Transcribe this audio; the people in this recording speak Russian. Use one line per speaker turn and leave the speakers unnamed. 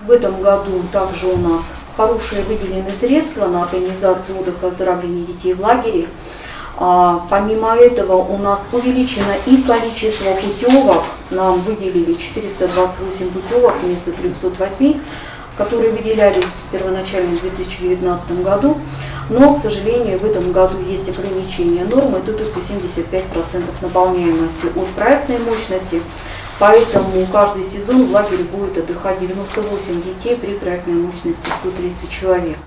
В этом году также у нас хорошие выделены средства на организацию отдыха и оздоровления детей в лагере. А, помимо этого у нас увеличено и количество путевок. Нам выделили 428 путевок вместо 308, которые выделяли первоначально в 2019 году. Но, к сожалению, в этом году есть ограничение нормы, это только 75% наполняемости от проектной мощности. Поэтому каждый сезон в лагере будет отдыхать 98 детей при проектной мощности 130 человек.